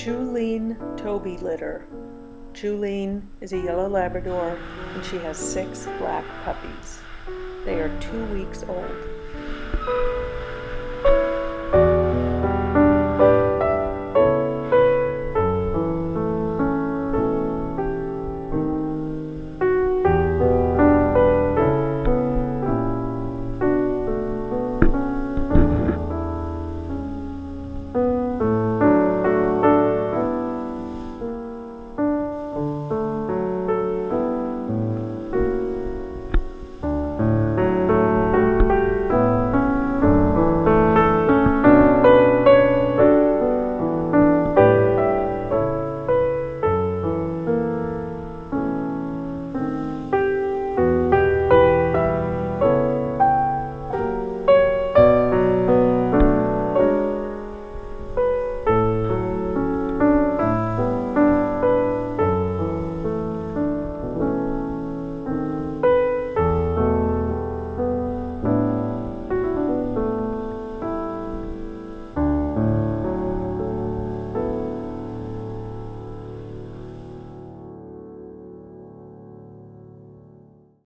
Juline Toby litter. Juline is a yellow Labrador and she has six black puppies. They are two weeks old.